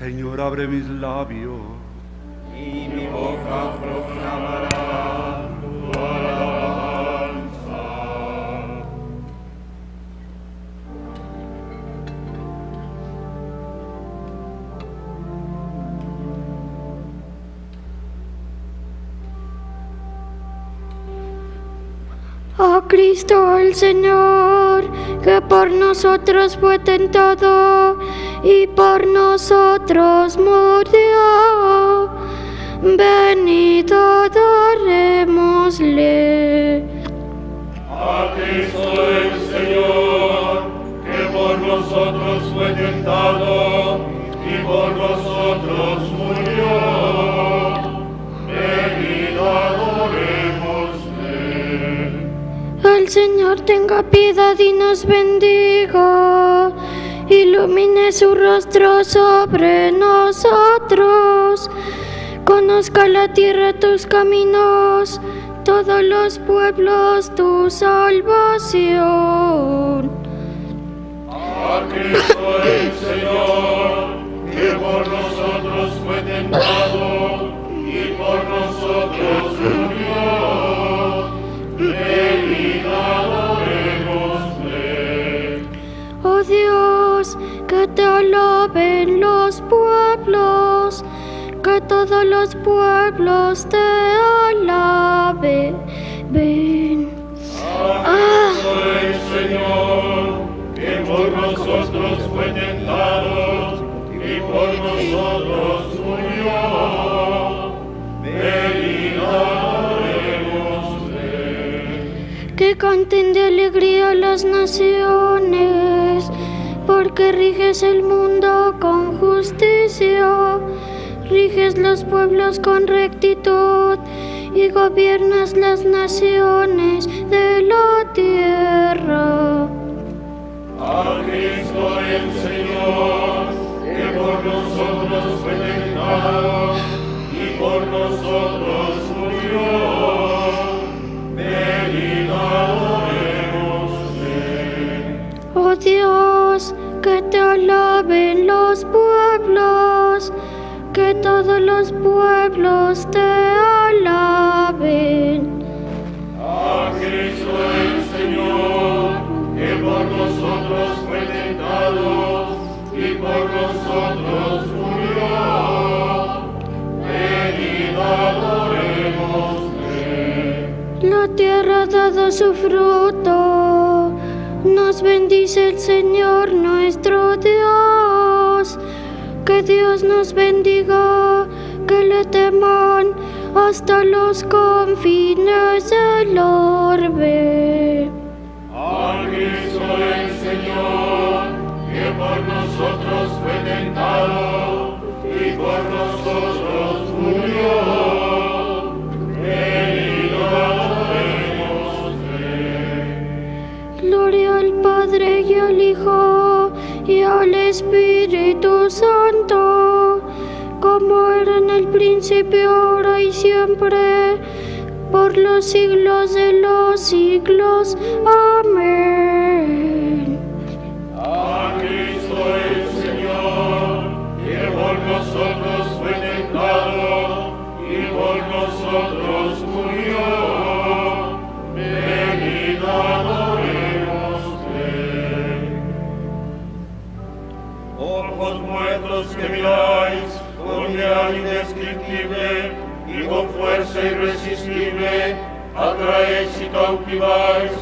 Señor, abre mis labios. y mi boca proclamará Cristo el Señor, que por nosotros fue tentado y por nosotros murió. Venid, adorémosle. A Cristo el Señor, que por nosotros fue tentado y por nosotros Señor tenga piedad y nos bendiga. Ilumine su rostro sobre nosotros. Conozca la tierra tus caminos, todos los pueblos tu salvación. A Cristo el Señor, que por nosotros fue tentado y por nosotros murió. Que te alaben los pueblos, que todos los pueblos te alaben. Ven. Ah. El Señor, que por nosotros fue tentado y por nosotros murió. Adorémosle. Que canten de alegría las naciones, porque riges el mundo con justicia, riges los pueblos con rectitud y gobiernas las naciones de la tierra. A Cristo el Señor, que por nosotros fue tentado y por nosotros murió. Venid, adorémosle. Oh Dios, te alaben los pueblos, que todos los pueblos te alaben. A Cristo el Señor, que por nosotros fue tentado y por nosotros murió. Venid, adorémosle. La tierra ha dado su fruto, nos bendice el Señor nuestro Dios. Que Dios nos bendiga, que le teman hasta los confines del orbe. A Cristo el Señor, que por nosotros fue tentado Hijo y al Espíritu Santo, como era en el principio, ahora y siempre, por los siglos de los siglos. Amén. Que miráis con mirada indescriptible y con fuerza irresistible, atraéis y cautiváis,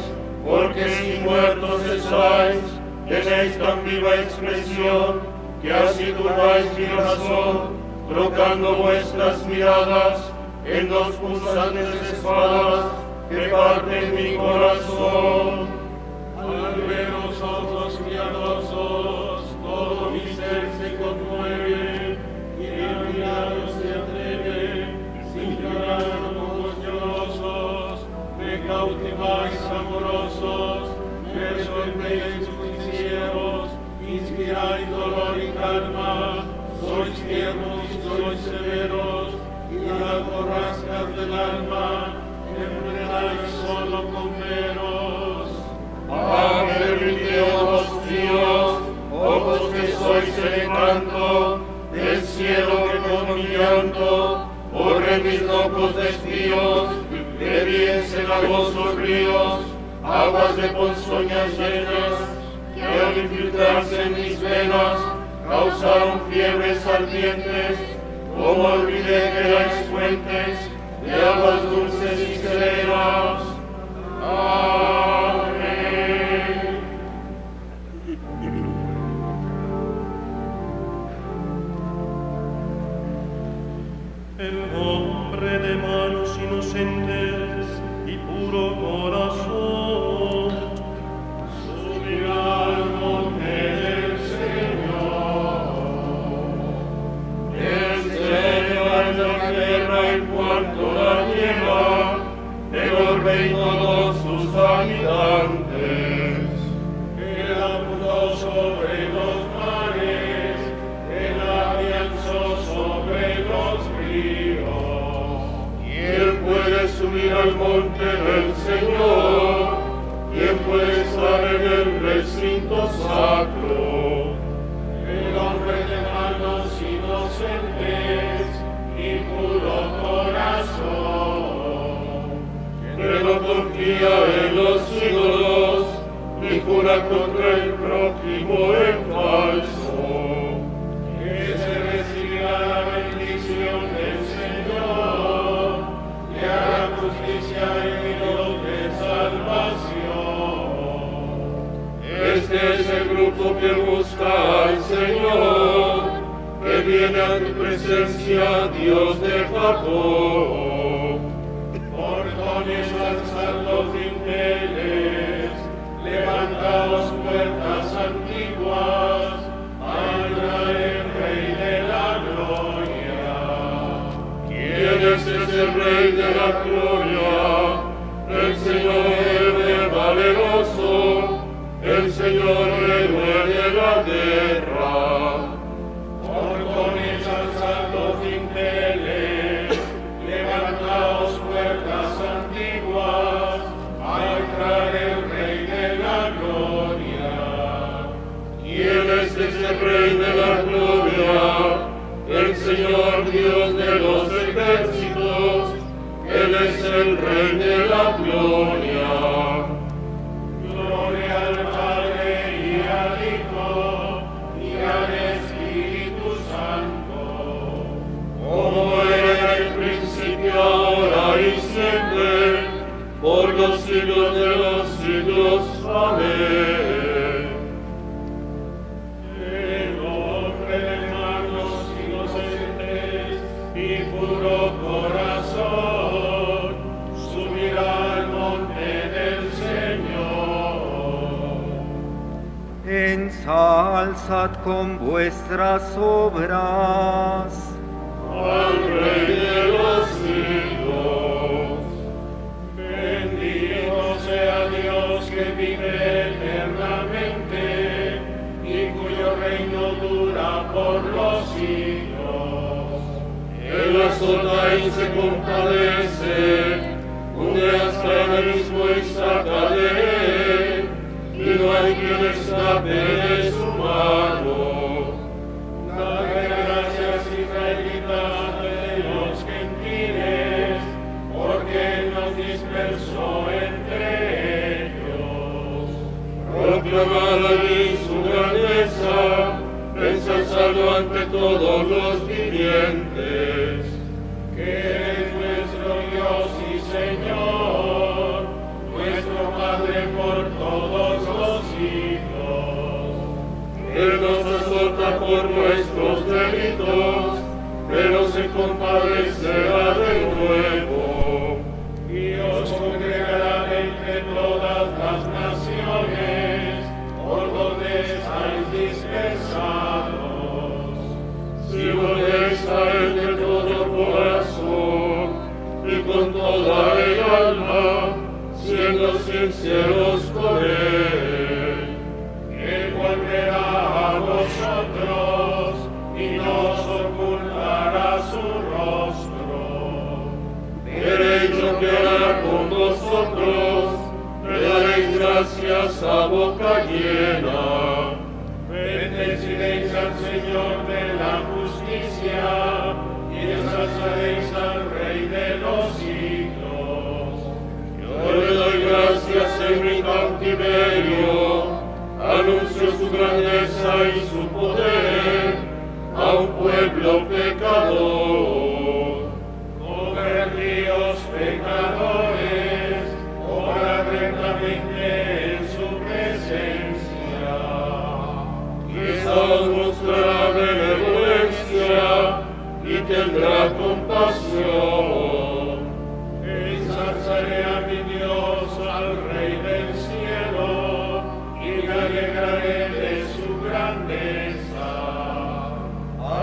porque si muertos estáis, tenéis tan viva expresión que así turbáis mi razón, trocando vuestras miradas en dos pulsantes espadas que parten mi corazón. Al ver los y nos ocultará su rostro. Derecho que hará con nosotros, le daréis gracias a boca llena. Bendeciréis al Señor de la justicia y deshazaréis al Rey de los siglos. Yo le doy gracias en mi cautiverio, anuncio su grandeza y su a un pueblo pecador. Comer Dios pecadores, obra rentamente en su presencia. Quizás mostrará benevolencia y tendrá compasión.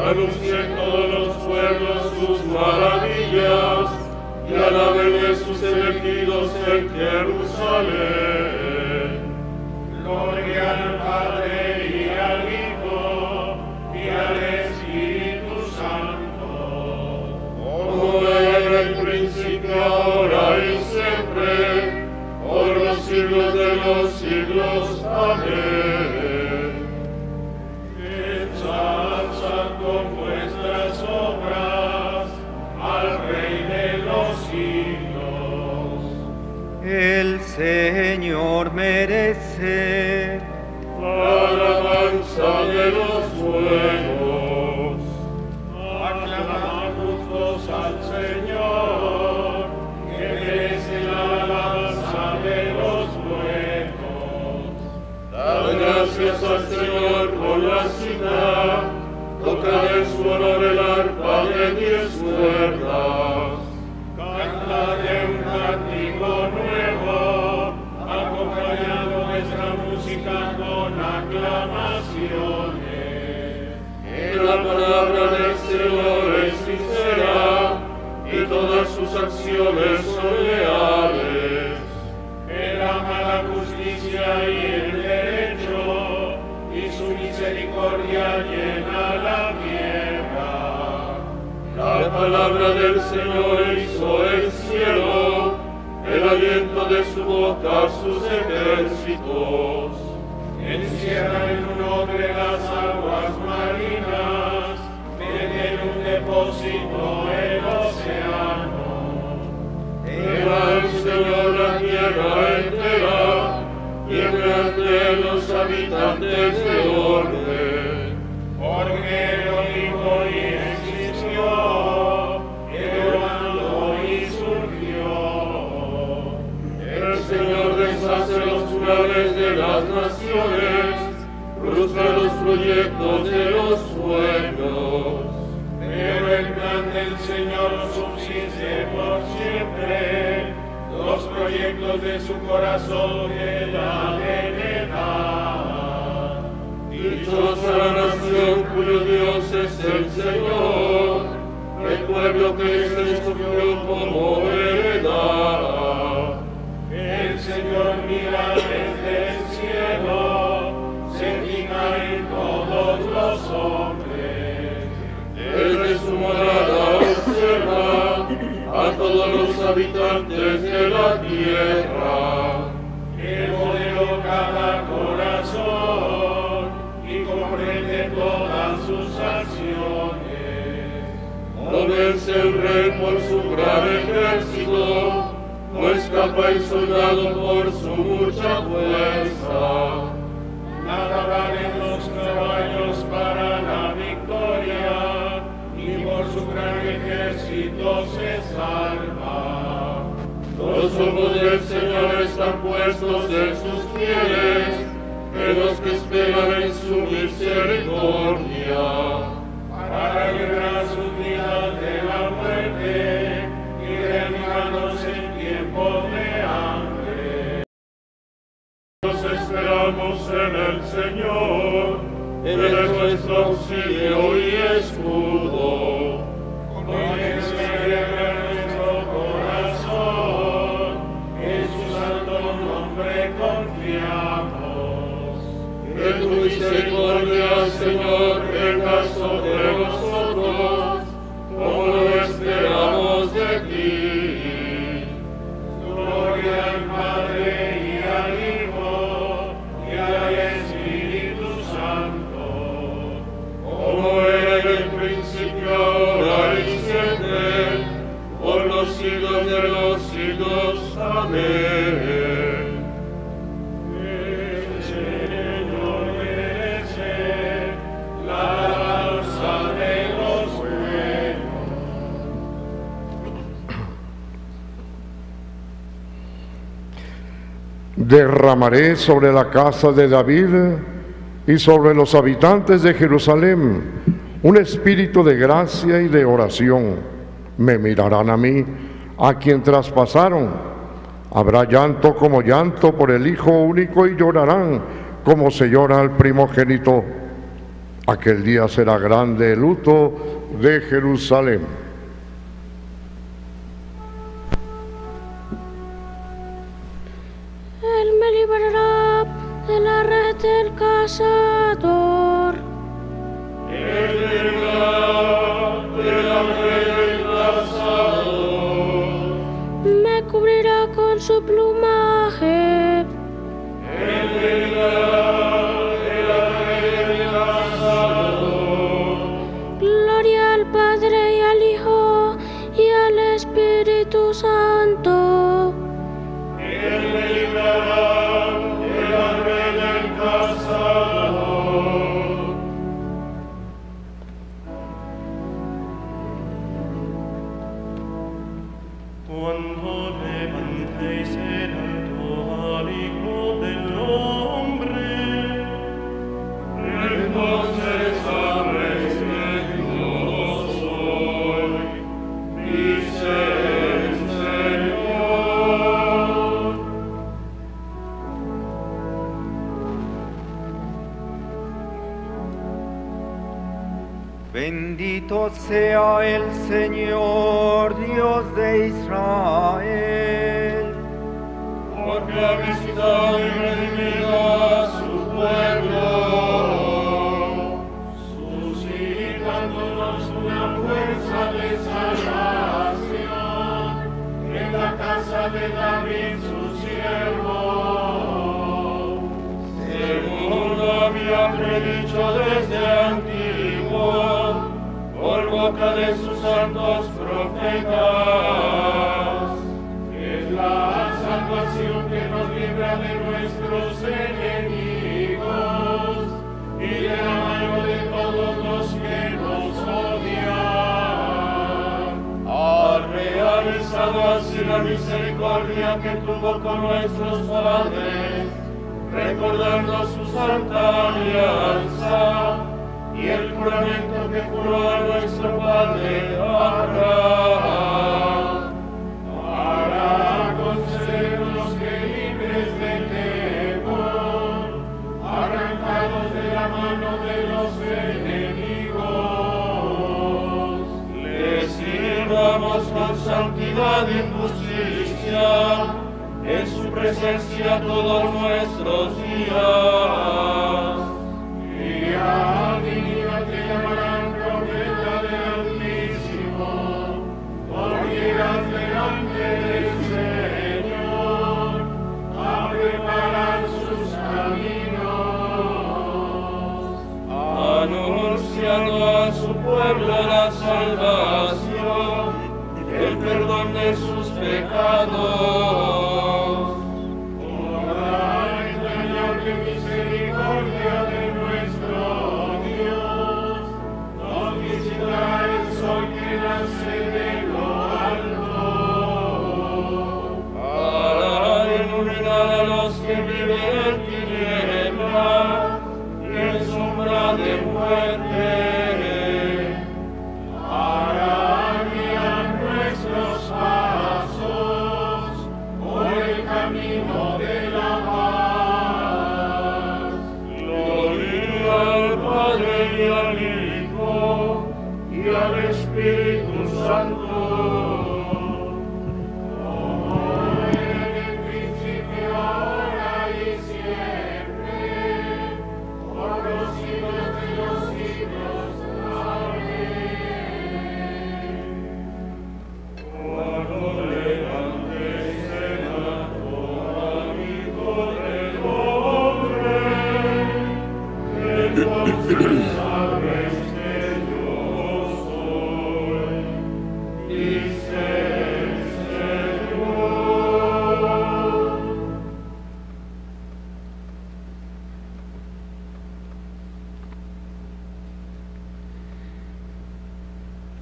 Anuncien todos los pueblos sus maravillas, y alaben sus elegidos en Jerusalén. Gloria al Padre y al Hijo y al Espíritu Santo, como era el principio, ahora y siempre, por los siglos de los siglos. Señor merece La alabanza de los buenos. Aclamad justos al Señor, que merece la alabanza de los buenos. Dad gracias al Señor con la cita, tocad en su honor el arpa de diez cuerdas. Cantad música con aclamaciones. Que la palabra del Señor es sincera y todas sus acciones son leales. Él ama la justicia y el derecho, y su misericordia llena la tierra. La palabra del Señor hizo el cielo, el aliento de su boca sus ejércitos. Encierra en un odre las aguas marinas, mete en un depósito el océano. Lleva el Señor la tierra entera, y ante los habitantes de orden. Porque el olivo y de las naciones, frustra los proyectos de los pueblos. Pero el plan del Señor subsiste por siempre, los proyectos de su corazón de la heredad. Dichosa la nación cuyo Dios es el Señor, el pueblo que se escogió como heredad. Habitantes de la tierra. Que modeló cada corazón y comprende todas sus acciones. No vence el rey por su gran ejército, no escapa el soldado por su mucha fuerza. Nada valen los caballos para la victoria, y por su gran ejército se salva. Los ojos del Señor están puestos en sus fieles, en los que esperan en su misericordia. Para librar sus hambre. Nos esperamos en el Señor, Él es nuestro auxilio y escudo. Con Él nuestro corazón, en su santo nombre confiamos. Que tu misericordia, Señor, venga sobre nosotros, como lo esperamos de ti. Gloria Derramaré sobre la casa de David y sobre los habitantes de Jerusalén un espíritu de gracia y de oración. Me mirarán a mí, a quien traspasaron. Habrá llanto como llanto por el Hijo único y llorarán como se llora al primogénito. Aquel día será grande el luto de Jerusalén. Del el Señor, Dios de Israel. Porque ha visitado y redimido a su pueblo, suscitándonos una fuerza de salvación en la casa de David su siervo, según lo había predicho desde antiguo boca de sus santos profetas es la salvación que nos libra de nuestros enemigos y de la mano de todos los que nos odian. Ha realizado así la misericordia que tuvo con nuestros padres, recordando su santa alianza juramento que juró a nuestro padre Abraham para concedernos que libres de temor, arrancados de la mano de los enemigos, les sirvamos con santidad y justicia en su presencia todos nuestros días. Pueblo la salvación, el perdón de sus pecados.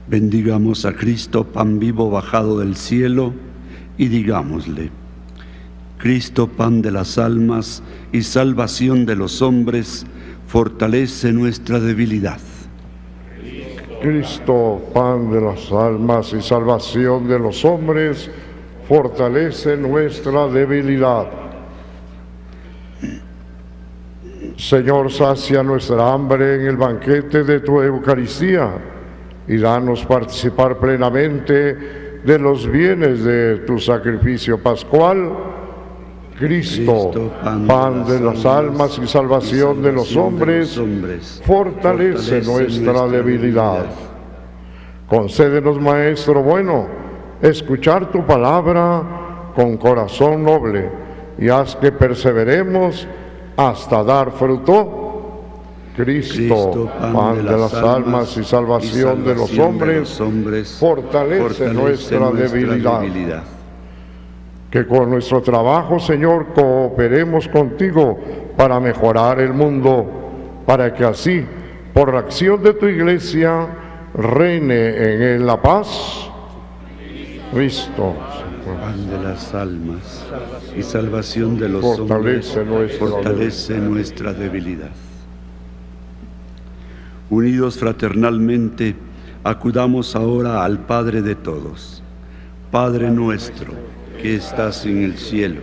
Bendigamos a Cristo, pan vivo bajado del cielo, y digámosle, Cristo, pan de las almas y salvación de los hombres, fortalece nuestra debilidad. Cristo, pan de las almas y salvación de los hombres, fortalece nuestra debilidad. Señor, sacia nuestra hambre en el banquete de tu Eucaristía y danos participar plenamente de los bienes de tu sacrificio pascual. Cristo, Cristo, pan, de las almas y salvación de los hombres, fortalece nuestra debilidad. Concédenos, Maestro bueno, escuchar tu palabra con corazón noble y haz que perseveremos hasta dar fruto. Cristo, pan, de las almas y salvación, de los hombres, fortalece, nuestra, debilidad. Que con nuestro trabajo, Señor, cooperemos contigo para mejorar el mundo, para que así, por la acción de tu iglesia, reine en él la paz. Cristo, Pan de las almas y salvación de los Fortalece hombres, nuestra fortalece nuestra debilidad. Unidos fraternalmente, acudamos ahora al Padre de todos. Padre nuestro, que estás en el cielo,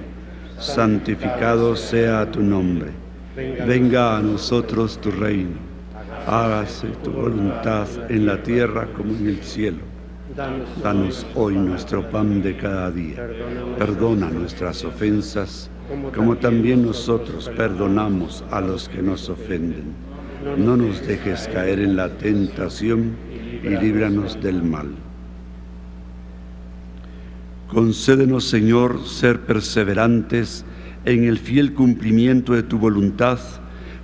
santificado sea tu nombre. Venga a nosotros tu reino. Hágase tu voluntad en la tierra como en el cielo. Danos hoy nuestro pan de cada día. Perdona nuestras ofensas, como también nosotros perdonamos a los que nos ofenden. No nos dejes caer en la tentación y líbranos del mal. Concédenos, Señor, ser perseverantes en el fiel cumplimiento de tu voluntad,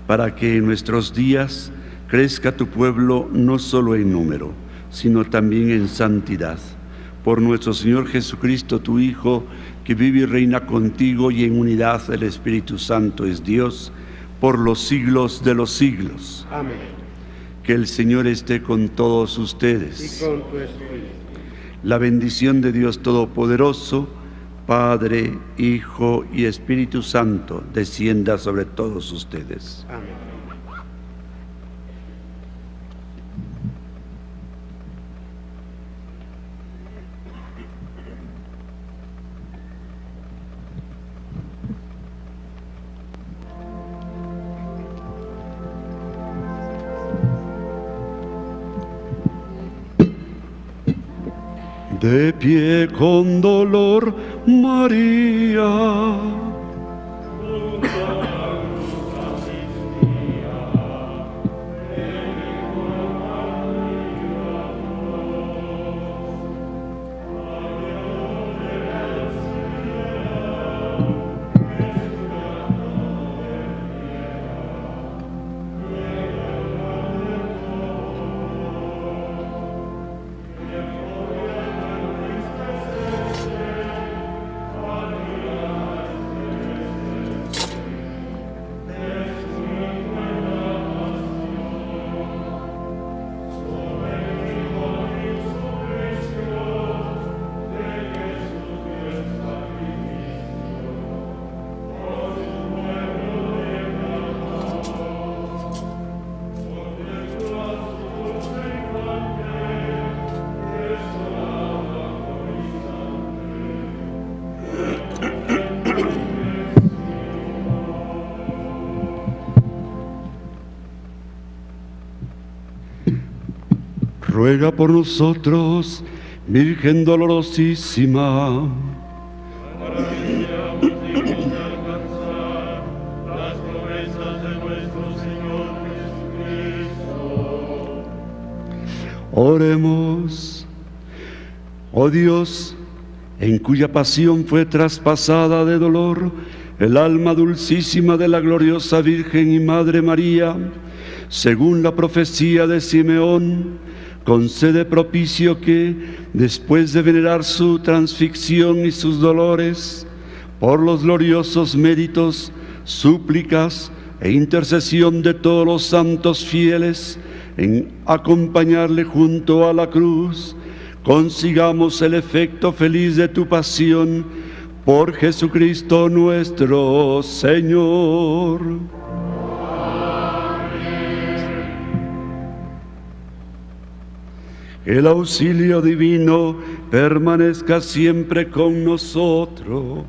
para que en nuestros días crezca tu pueblo no solo en número, sino también en santidad. Por nuestro Señor Jesucristo, tu Hijo, que vive y reina contigo y en unidad del Espíritu Santo es Dios, por los siglos de los siglos. Amén. Que el Señor esté con todos ustedes. Y con tu espíritu. La bendición de Dios Todopoderoso, Padre, Hijo y Espíritu Santo, descienda sobre todos ustedes. Amén. De pie con dolor, María. Ruega por nosotros, Virgen dolorosísima. Oremos. Oh Dios, en cuya pasión fue traspasada de dolor el alma dulcísima de la gloriosa Virgen y Madre María, según la profecía de Simeón, concede propicio que, después de venerar su transfixión y sus dolores, por los gloriosos méritos, súplicas e intercesión de todos los santos fieles, en acompañarle junto a la cruz, consigamos el efecto feliz de tu pasión Por Jesucristo nuestro Señor. El auxilio divino permanezca siempre con nosotros.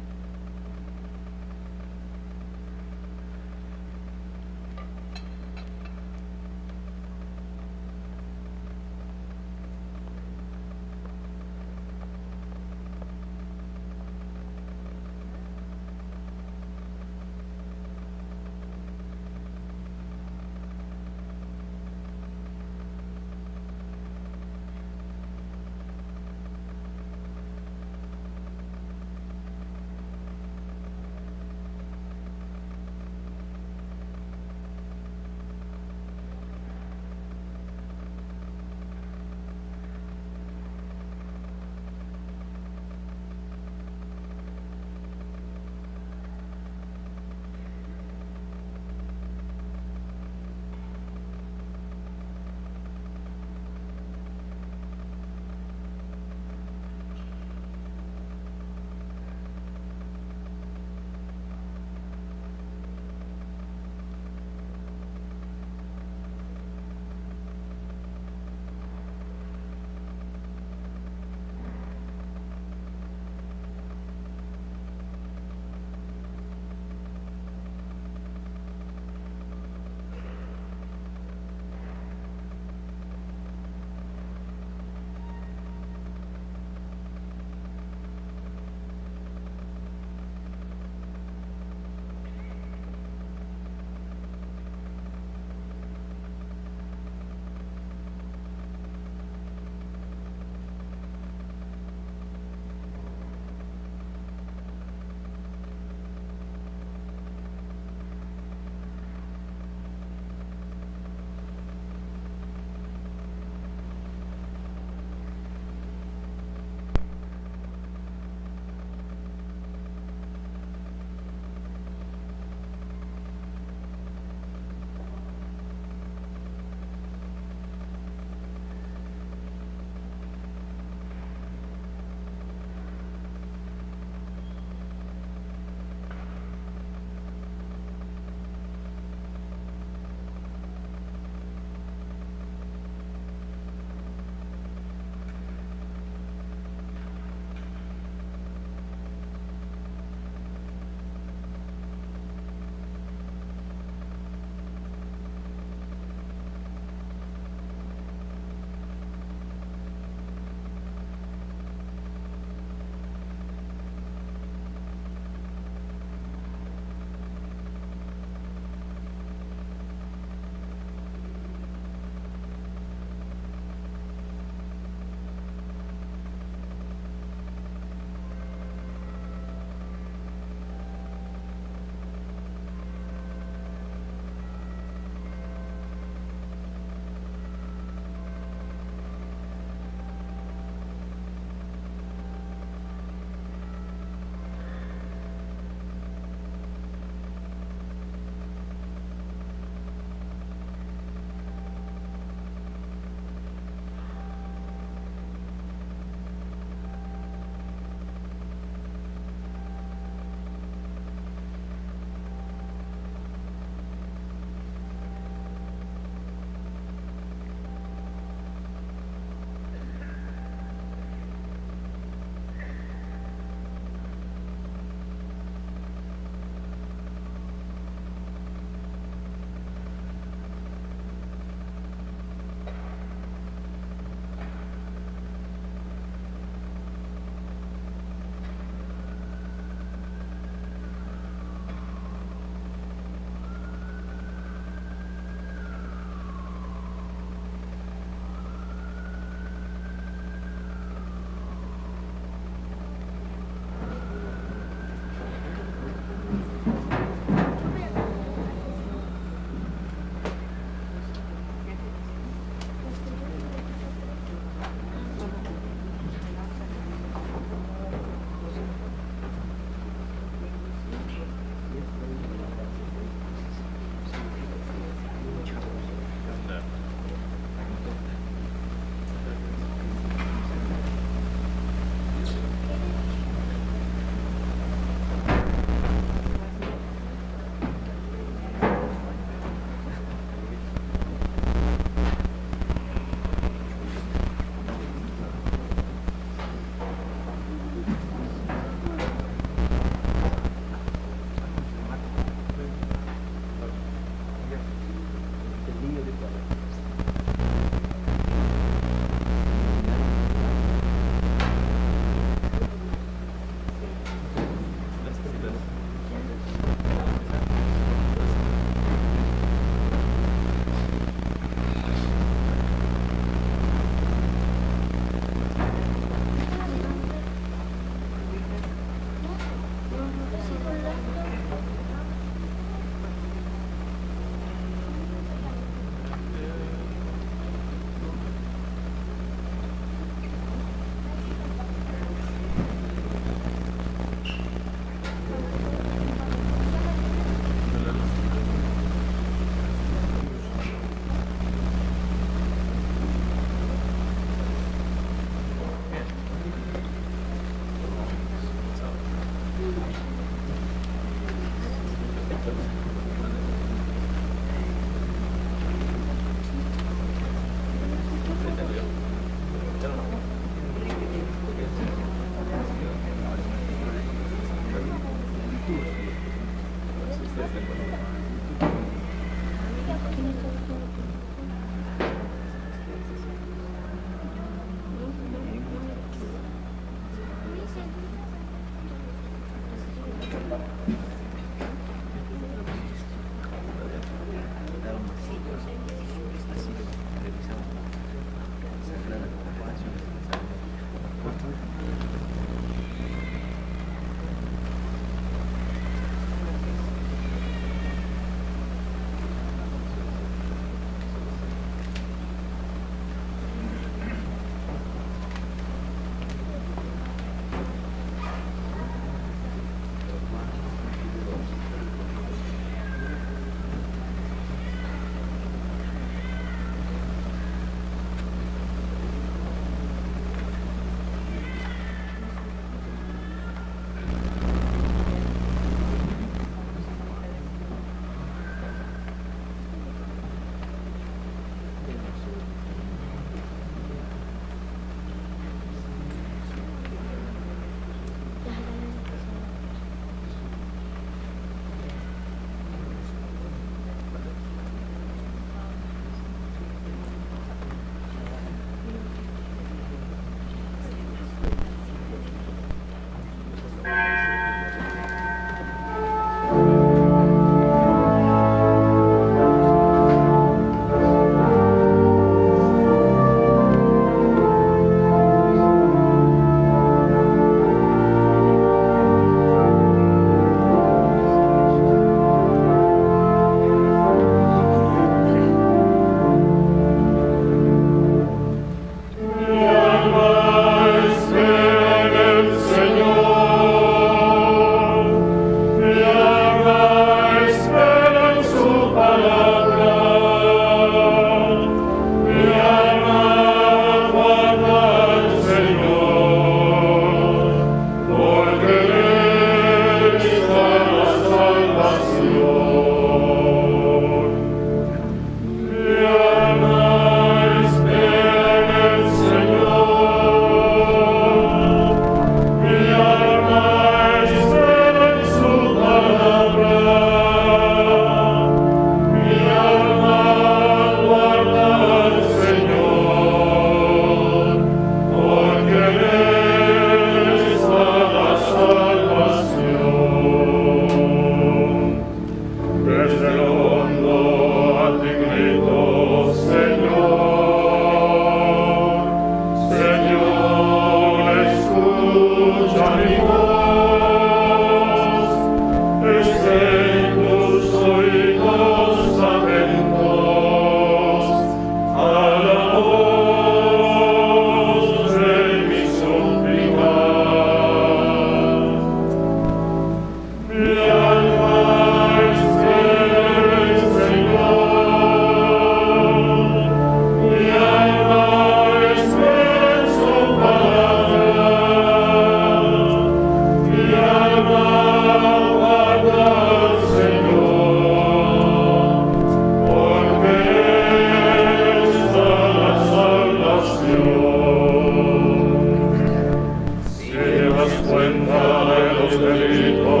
Sanctus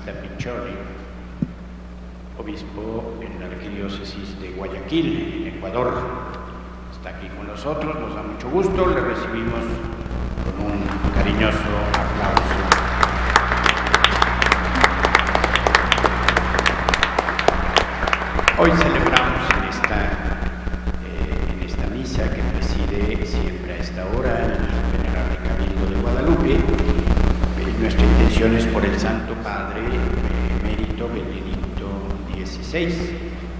Battista Piccioli, obispo en la arquidiócesis de Guayaquil, en Ecuador. Está aquí con nosotros, nos da mucho gusto, le recibimos con un cariñoso aplauso. Hoy celebramos en esta, eh, en esta misa que preside siempre a esta hora el Venerable Cabildo de Guadalupe. Eh, nuestra intención es por el Santo Padre Emérito Benedicto XVI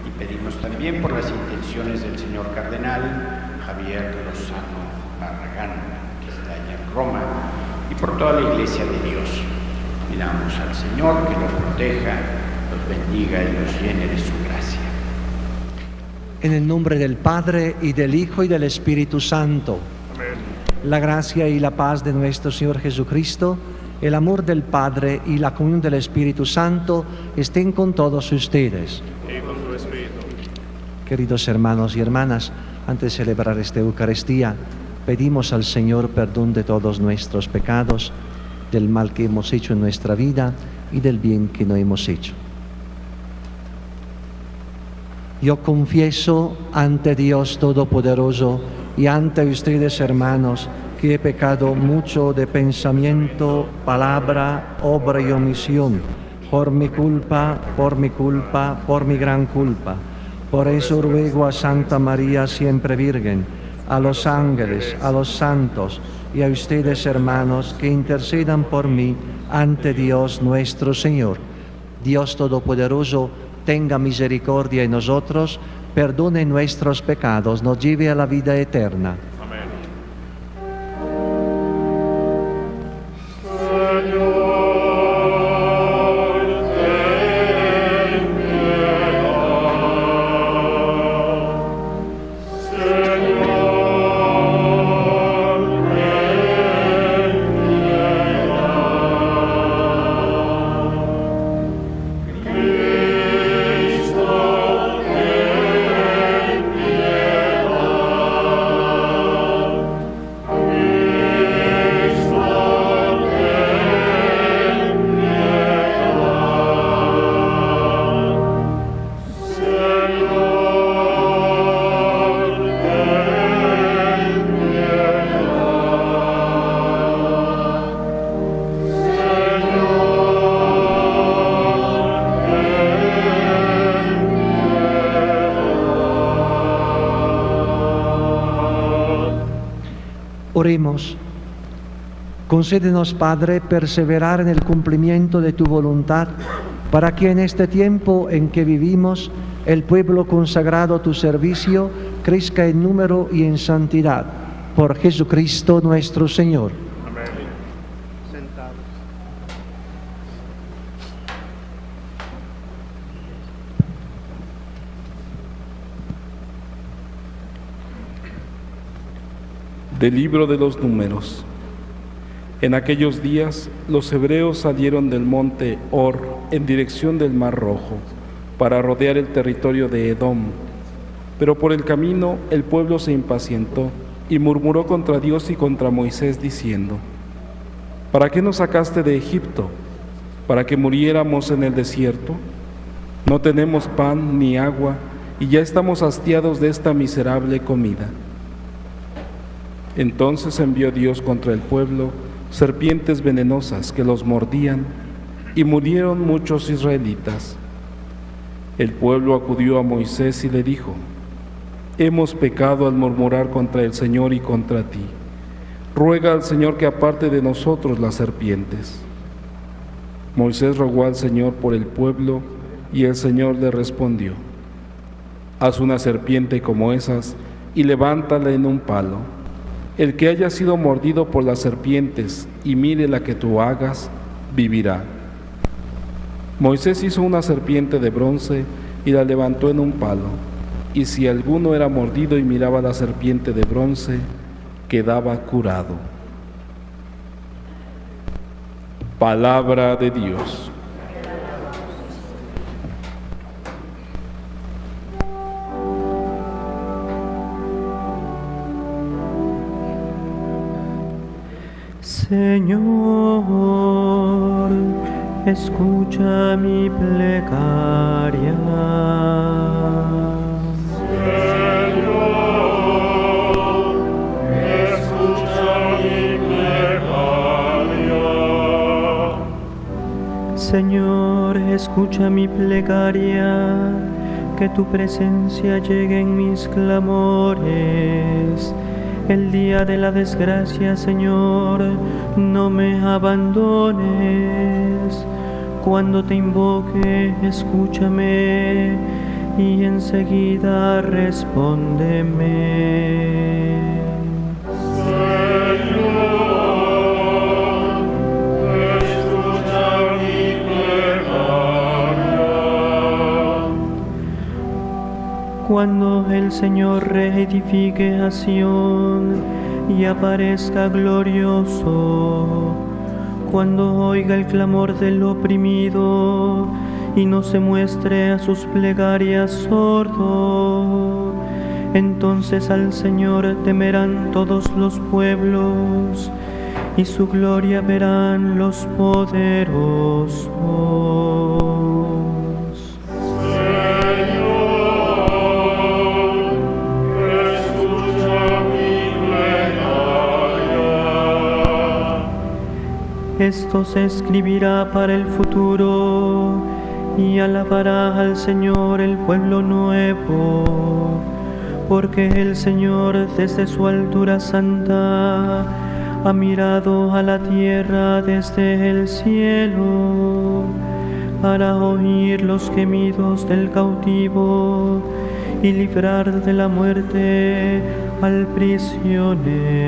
y pedimos también por las intenciones del señor Cardenal Javier Lozano Barragán, que está allá en Roma, y por toda la Iglesia de Dios. Pidamos al Señor que los proteja, los bendiga y los llene de su gracia. En el nombre del Padre y del Hijo y del Espíritu Santo. La gracia y la paz de nuestro Señor Jesucristo, el amor del Padre y la comunión del Espíritu Santo estén con todos ustedes. Queridos hermanos y hermanas, antes de celebrar esta Eucaristía, pedimos al Señor perdón de todos nuestros pecados, del mal que hemos hecho en nuestra vida y del bien que no hemos hecho. Yo confieso ante Dios Todopoderoso y ante ustedes, hermanos, que he pecado mucho de pensamiento, palabra, obra y omisión, por mi culpa, por mi culpa, por mi gran culpa. Por eso ruego a Santa María, siempre Virgen, a los ángeles, a los santos y a ustedes, hermanos, que intercedan por mí ante Dios nuestro Señor. Dios Todopoderoso, tenga misericordia de nosotros, perdone nuestros pecados, nos lleve a la vida eterna. Concédenos, Padre, perseverar en el cumplimiento de tu voluntad, para que en este tiempo en que vivimos, el pueblo consagrado a tu servicio crezca en número y en santidad. Por Jesucristo nuestro Señor. Del libro de los números. En aquellos días los hebreos salieron del monte Or en dirección del Mar Rojo para rodear el territorio de Edom. Pero por el camino el pueblo se impacientó y murmuró contra Dios y contra Moisés diciendo, ¿Para qué nos sacaste de Egipto? ¿Para que muriéramos en el desierto? No tenemos pan ni agua y ya estamos hastiados de esta miserable comida. Entonces envió Dios contra el pueblo serpientes venenosas que los mordían y murieron muchos israelitas. El pueblo acudió a Moisés y le dijo, hemos pecado al murmurar contra el Señor y contra ti. Ruega al Señor que aparte de nosotros las serpientes. Moisés rogó al Señor por el pueblo y el Señor le respondió, haz una serpiente como esas y levántala en un palo. El que haya sido mordido por las serpientes y mire la que tú hagas, vivirá. Moisés hizo una serpiente de bronce y la levantó en un palo. Y si alguno era mordido y miraba la serpiente de bronce, quedaba curado. Palabra de Dios. Señor, escucha mi plegaria. Señor, escucha mi plegaria, que tu presencia llegue en mis clamores. El día de la desgracia, Señor, no me abandones. Cuando te invoque, escúchame y enseguida respóndeme. Cuando el Señor reedifique a Sión y aparezca glorioso, cuando oiga el clamor del oprimido y no se muestre a sus plegarias sordo, entonces al Señor temerán todos los pueblos y su gloria verán los poderosos. Esto se escribirá para el futuro y alabará al Señor el pueblo nuevo, porque el Señor desde su altura santa ha mirado a la tierra desde el cielo para oír los gemidos del cautivo y librar de la muerte al prisionero.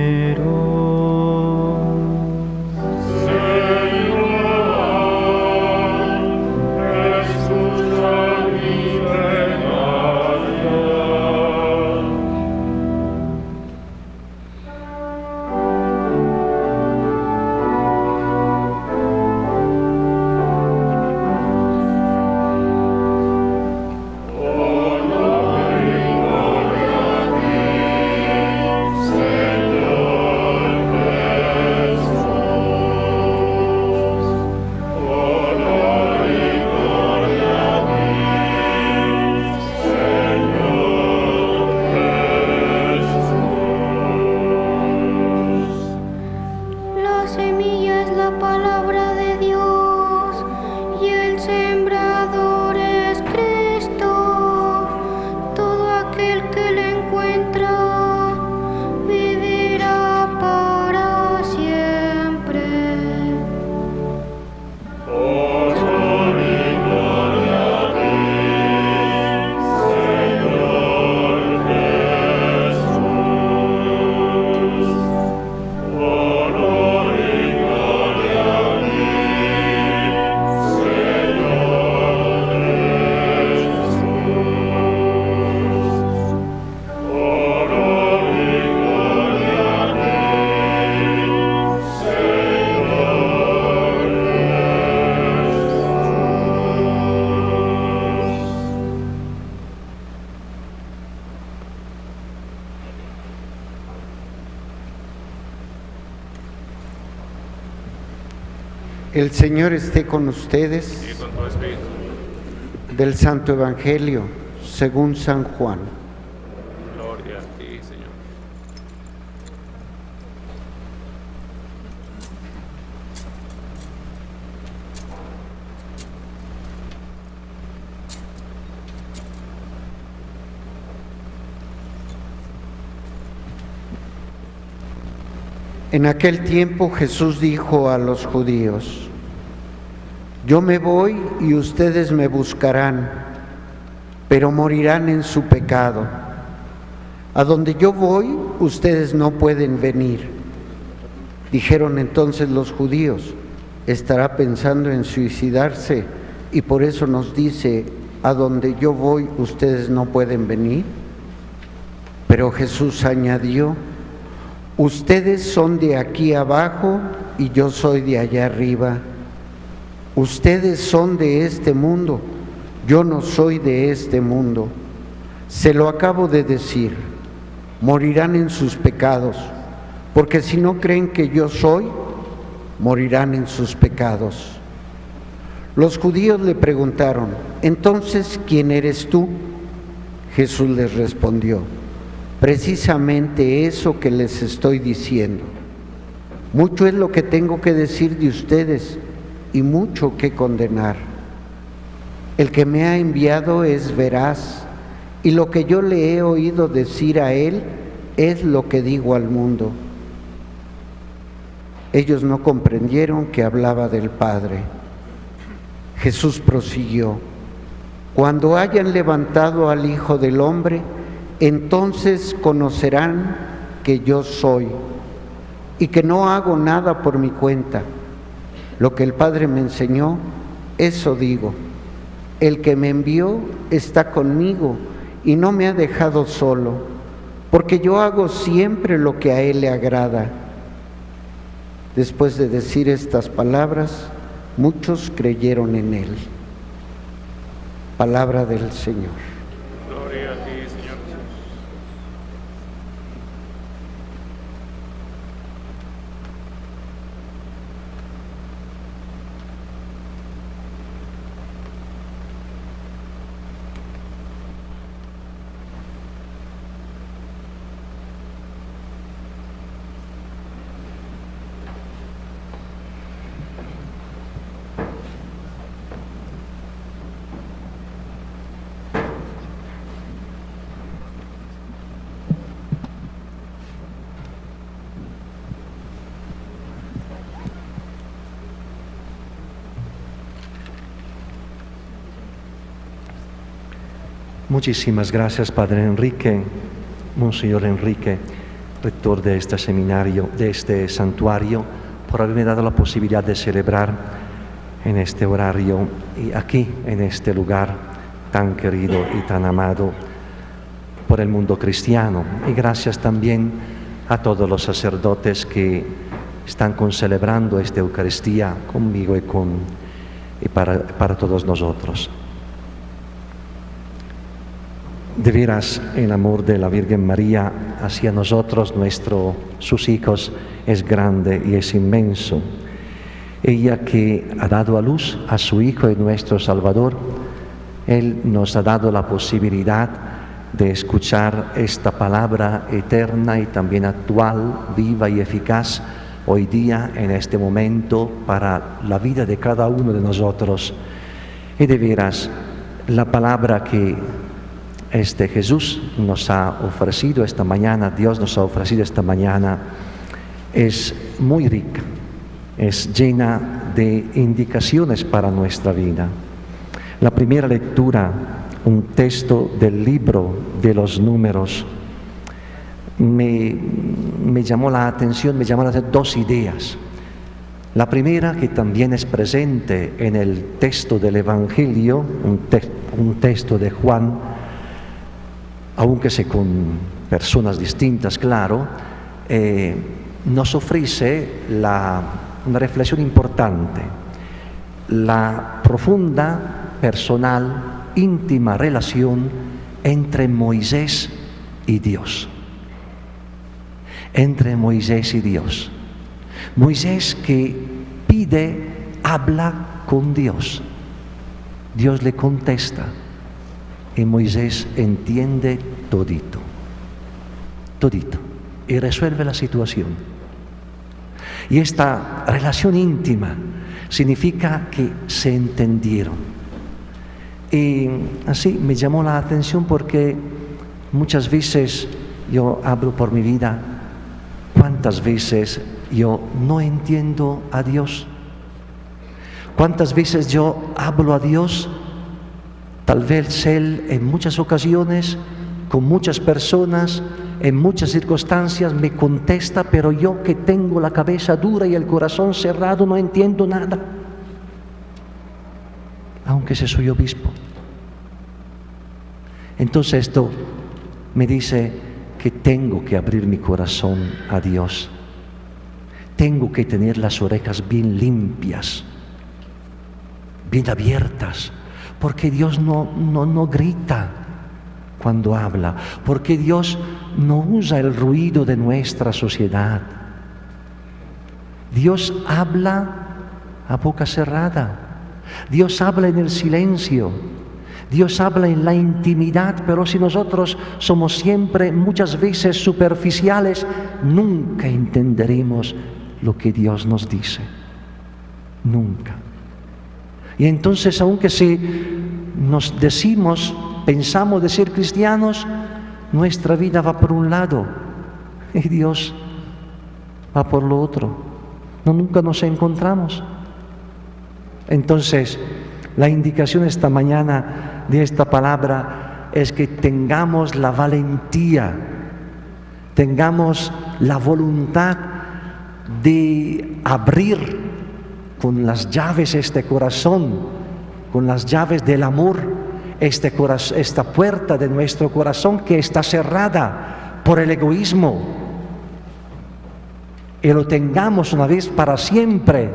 El Señor esté con ustedes. Y con tu espíritu. Del Santo Evangelio, según San Juan. Gloria a ti, Señor. En aquel tiempo Jesús dijo a los judíos, yo me voy y ustedes me buscarán, pero morirán en su pecado. A donde yo voy, ustedes no pueden venir. Dijeron entonces los judíos, estará pensando en suicidarse y por eso nos dice, a donde yo voy, ustedes no pueden venir. Pero Jesús añadió, ustedes son de aquí abajo y yo soy de allá arriba. Ustedes son de este mundo, yo no soy de este mundo. Se lo acabo de decir, morirán en sus pecados, porque si no creen que yo soy, morirán en sus pecados. Los judíos le preguntaron, entonces, ¿quién eres tú? Jesús les respondió, precisamente eso que les estoy diciendo. Mucho es lo que tengo que decir de ustedes y mucho que condenar. El que me ha enviado es veraz y lo que yo le he oído decir a él es lo que digo al mundo. Ellos no comprendieron que hablaba del Padre. Jesús prosiguió, cuando hayan levantado al Hijo del Hombre, entonces conocerán que yo soy y que no hago nada por mi cuenta. Lo que el Padre me enseñó, eso digo. El que me envió está conmigo y no me ha dejado solo, porque yo hago siempre lo que a Él le agrada. Después de decir estas palabras, muchos creyeron en Él. Palabra del Señor. Muchísimas gracias, Padre Enrique, Monseñor Enrique, rector de este seminario, de este santuario, por haberme dado la posibilidad de celebrar en este horario y aquí, en este lugar tan querido y tan amado por el mundo cristiano. Y gracias también a todos los sacerdotes que están celebrando esta Eucaristía conmigo y, con, y para, para todos nosotros. De veras, el amor de la Virgen María hacia nosotros, nuestros, sus hijos, es grande y es inmenso. Ella que ha dado a luz a su Hijo y nuestro Salvador, Él nos ha dado la posibilidad de escuchar esta palabra eterna y también actual, viva y eficaz hoy día, en este momento, para la vida de cada uno de nosotros. Y de veras, la palabra que este Jesús nos ha ofrecido esta mañana, Dios nos ha ofrecido esta mañana, es muy rica, es llena de indicaciones para nuestra vida. La primera lectura, un texto del libro de los números, me, llamó la atención, me atención dos ideas. La primera, que también es presente en el texto del Evangelio, un texto de Juan, aunque sea con personas distintas, claro, eh, nos ofrece una reflexión importante, la profunda, personal, íntima relación entre Moisés y Dios. Entre Moisés y Dios. Moisés que pide, habla con Dios. Dios le contesta y Moisés entiende todito, todito, y resuelve la situación. Y esta relación íntima significa que se entendieron. Y así me llamó la atención porque muchas veces yo hablo por mi vida, cuántas veces yo no entiendo a Dios, cuántas veces yo hablo a Dios Tal vez Él en muchas ocasiones, con muchas personas, en muchas circunstancias me contesta, pero yo que tengo la cabeza dura y el corazón cerrado no entiendo nada, aunque se soy obispo. Entonces esto me dice que tengo que abrir mi corazón a Dios. Tengo que tener las orejas bien limpias, bien abiertas porque Dios no, no, no grita cuando habla, porque Dios no usa el ruido de nuestra sociedad, Dios habla a boca cerrada. Dios habla en el silencio. Dios habla en la intimidad, pero si nosotros somos siempre muchas veces superficiales, nunca entenderemos lo que Dios nos dice. Nunca. Y entonces, aunque si nos decimos, pensamos de ser cristianos, nuestra vida va por un lado y Dios va por lo otro. No, nunca nos encontramos. Entonces, la indicación esta mañana de esta palabra es que tengamos la valentía, tengamos la voluntad de abrir con las llaves este corazón, con las llaves del amor, este esta puerta de nuestro corazón que está cerrada por el egoísmo. Y lo tengamos una vez para siempre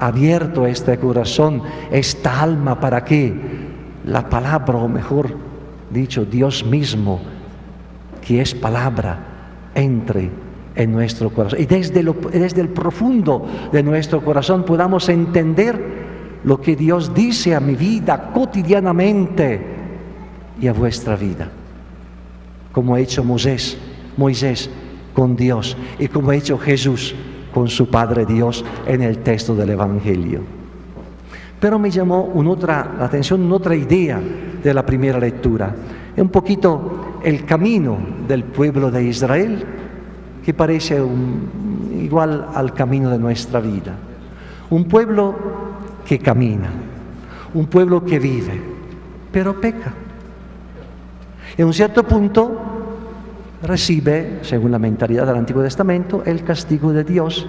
abierto este corazón, esta alma, para que la palabra, o mejor dicho, Dios mismo, que es palabra, entre en nuestro corazón. Y desde, desde el profundo de nuestro corazón podamos entender lo que Dios dice a mi vida cotidianamente y a vuestra vida, como ha hecho Moisés, Moisés con Dios y como ha hecho Jesús con su Padre Dios en el texto del Evangelio. Pero me llamó una otra, la atención una otra idea de la primera lectura, un poquito el camino del pueblo de Israel, que parece igual al camino de nuestra vida. Un pueblo que camina, un pueblo que vive, pero peca. En un cierto punto recibe, según la mentalidad del Antiguo Testamento, el castigo de Dios.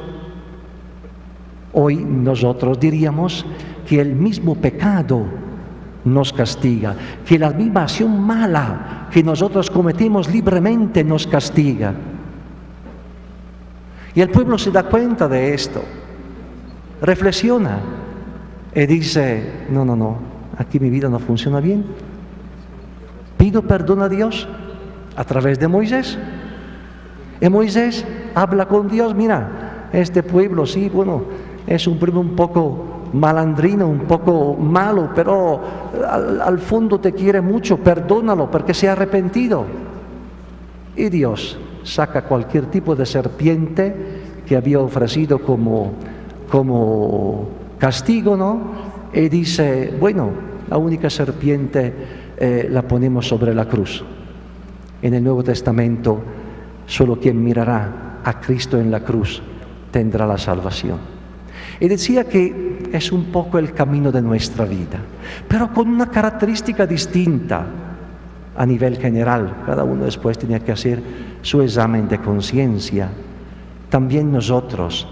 Hoy nosotros diríamos que el mismo pecado nos castiga, que la misma acción mala que nosotros cometimos libremente nos castiga. Y el pueblo se da cuenta de esto, reflexiona y dice, no, no, no, aquí mi vida no funciona bien. Pido perdón a Dios a través de Moisés. Y Moisés habla con Dios, mira, este pueblo sí, bueno, es un pueblo un poco malandrino, un poco malo, pero al, fondo te quiere mucho, perdónalo porque se ha arrepentido. Y Dios saca cualquier tipo de serpiente que había ofrecido como, como castigo, ¿no? Y dice, bueno, la única serpiente eh, la ponemos sobre la cruz. En el Nuevo Testamento, solo quien mirará a Cristo en la cruz tendrá la salvación. Y decía que es un poco el camino de nuestra vida, pero con una característica distinta a nivel general. Cada uno después tiene que hacer su examen de conciencia. También nosotros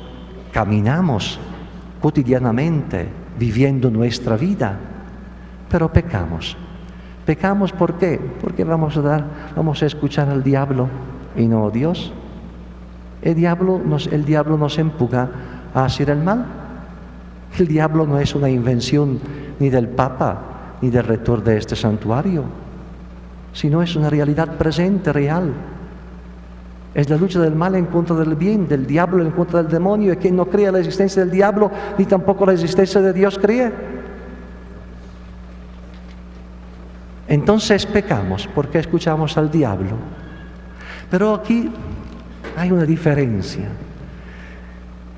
caminamos cotidianamente viviendo nuestra vida, pero pecamos. Pecamos ¿por qué? Porque vamos a dar, vamos a escuchar al diablo y no a Dios. El diablo nos, el diablo nos empuja a hacer el mal. El diablo no es una invención ni del Papa ni del rector de este santuario, sino es una realidad presente, real. Es la lucha del mal en contra del bien, del diablo en contra del demonio, y quien no cree la existencia del diablo ni tampoco la existencia de Dios cree. Entonces pecamos porque escuchamos al diablo. Pero aquí hay una diferencia.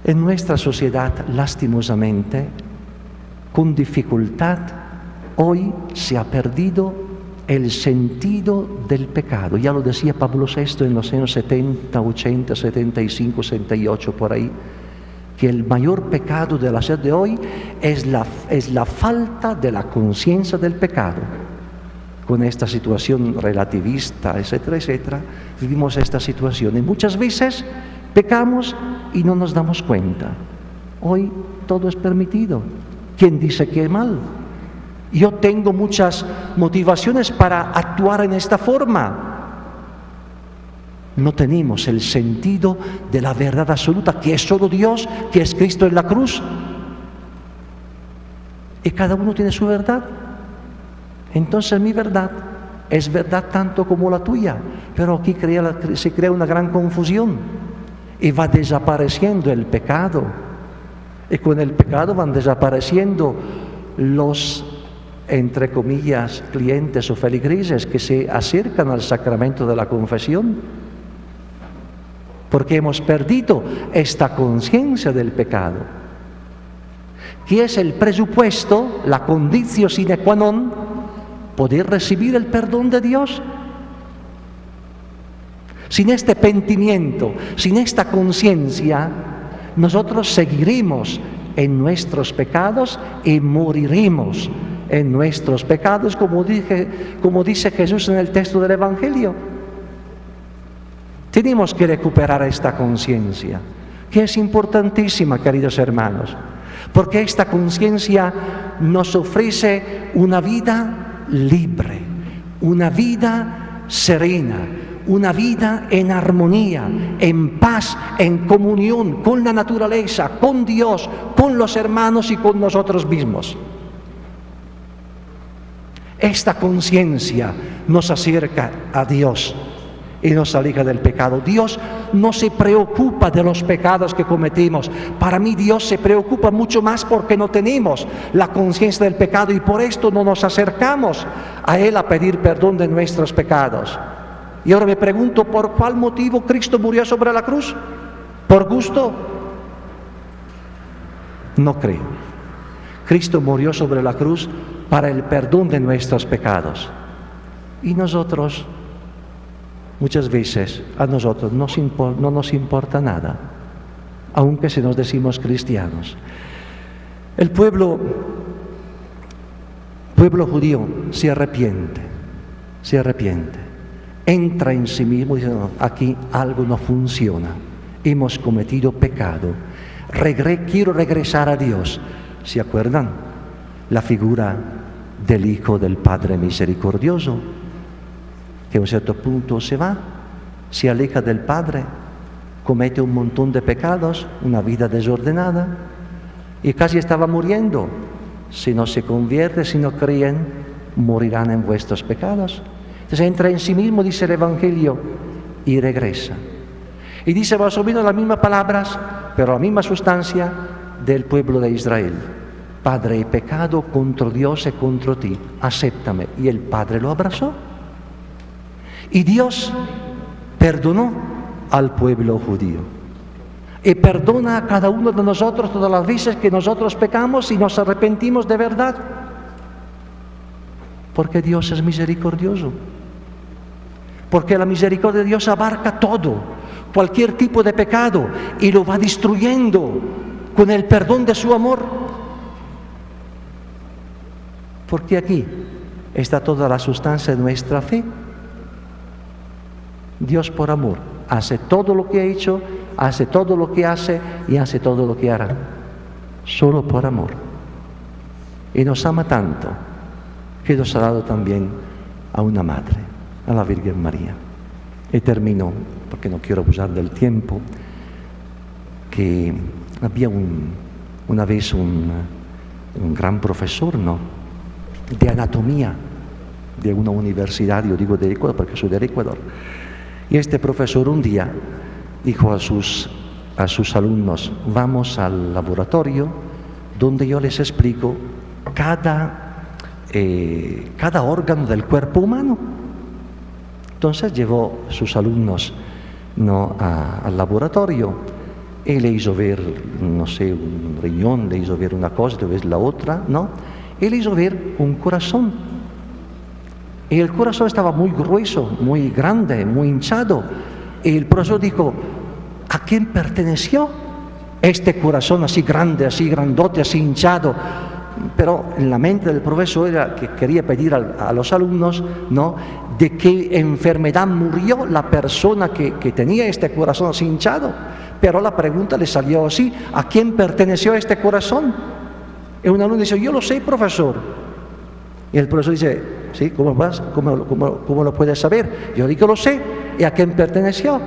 En nuestra sociedad, lastimosamente, con dificultad, hoy se ha perdido el sentido del pecado. Ya lo decía Pablo VI en los años 70, 80, 75, 78, por ahí, que el mayor pecado de la sociedad de hoy es la, es la falta de la conciencia del pecado con esta situación relativista, etcétera, etcétera, vivimos esta situación. Y muchas veces pecamos y no nos damos cuenta. Hoy todo es permitido. ¿Quién dice que es mal? Yo tengo muchas motivaciones para actuar en esta forma. No tenemos el sentido de la verdad absoluta, que es solo Dios, que es Cristo en la cruz. Y cada uno tiene su verdad. Entonces mi verdad es verdad tanto como la tuya, pero aquí se crea una gran confusión y va desapareciendo el pecado, Y con el pecado van desapareciendo los, entre comillas, clientes o feligreses que se acercan al sacramento de la confesión. Porque hemos perdido esta conciencia del pecado, que es el presupuesto, la condición sine qua non, poder recibir el perdón de Dios. Sin este pentimiento, sin esta conciencia, nosotros seguiremos en nuestros pecados y moriremos en nuestros pecados, como, como dice Jesús en el texto del Evangelio. Tenemos que recuperar esta conciencia, que es importantísima, queridos hermanos, porque esta conciencia nos ofrece una vida libre, una vida serena, una vida en armonía, en paz, en comunión con la naturaleza, con Dios, con los hermanos y con nosotros mismos. Esta conciencia nos acerca a Dios y nos aleja del pecado. Dios no se preocupa de los pecados que cometimos. Para mí Dios se preocupa mucho más porque no tenemos la conciencia del pecado y por esto no nos acercamos a Él a pedir perdón de nuestros pecados. Y ahora me pregunto, ¿por cuál motivo Cristo murió sobre la cruz? ¿Por gusto? No creo. Cristo murió sobre la cruz para el perdón de nuestros pecados. Y nosotros, muchas veces, a nosotros no nos importa nada, aunque se nos decimos cristianos. El pueblo, pueblo judío se arrepiente, se arrepiente entra en sí mismo no, aquí algo no funciona, hemos cometido pecado, quiero regresar a Dios. ¿Se acuerdan? La figura del Hijo del Padre Misericordioso, que a un cierto punto se va, se aleja del Padre, comete un montón de pecados, una vida desordenada, y casi estaba muriendo. Si no se convierte, si no creen, morirán en vuestros pecados. Entonces entra en sí mismo, dice el Evangelio, y regresa. Y dice más o las mismas palabras, pero la misma sustancia del pueblo de Israel. Padre, he pecado contra Dios y contra ti, acéptame. Y el Padre lo abrazó. Y Dios perdonó al pueblo judío. Y perdona a cada uno de nosotros todas las veces que nosotros pecamos y nos arrepentimos de verdad. Porque Dios es misericordioso porque la misericordia de Dios abarca todo, cualquier tipo de pecado, y lo va destruyendo con el perdón de su amor. Porque aquí está toda la sustancia de nuestra fe. Dios por amor hace todo lo que ha hecho, hace todo lo que hace y hace todo lo que hará. Solo por amor. Y nos ama tanto que nos ha dado también a una madre a la Virgen María. Y termino, porque no quiero abusar del tiempo, que había una vez un, gran profesor ¿no? De anatomía de una universidad, yo digo de Ecuador porque soy del Ecuador, y este profesor un día dijo a sus, a sus alumnos, vamos al laboratorio donde yo les explico cada, eh, cada órgano del cuerpo humano entonces llevó sus alumnos ¿no? al laboratorio y le hizo ver, no sé, un riñón, le hizo ver una cosa, le la otra, ¿no? Le hizo ver un corazón. Y el corazón estaba muy grueso, muy grande, muy hinchado. Y el profesor dijo, ¿a quién perteneció este corazón así grande, así grandote, así hinchado? pero en la mente del profesor era que quería pedir a, los alumnos ¿no? de qué enfermedad murió la persona que, tenía este corazón así hinchado. Pero la pregunta le salió así, ¿a quién perteneció este corazón? Y un alumno dice, yo lo sé, profesor. Y el profesor dice, ¿sí? ¿Cómo, vas? ¿Cómo, cómo, lo puedes saber? Yo digo, lo sé. ¿Y a quién perteneció?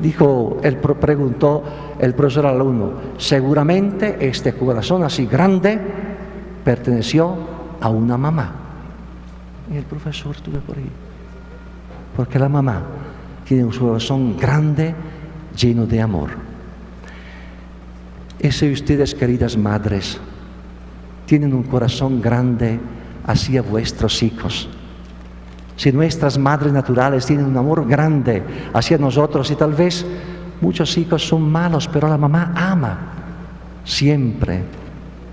Dijo, él preguntó el profesor al alumno, seguramente este corazón así grande perteneció a una mamá. Y el profesor estuvo por ahí. Porque la mamá tiene un corazón grande, lleno de amor. Si ustedes, queridas madres, tienen un corazón grande hacia vuestros hijos, si nuestras madres naturales tienen un amor grande hacia nosotros y tal vez muchos hijos son malos, pero la mamá ama siempre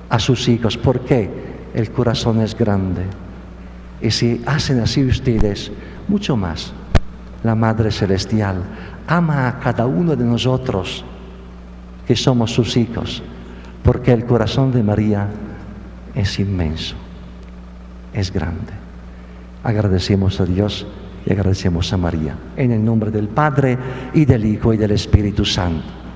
a sus hijos. Porque el corazón es grande. Y si hacen así ustedes, mucho más, la Madre Celestial ama a cada uno de nosotros que somos sus hijos, porque el corazón de María es inmenso, es grande. Agradecemos a Dios y agradecemos a María. En el nombre del Padre y del Hijo y del Espíritu Santo.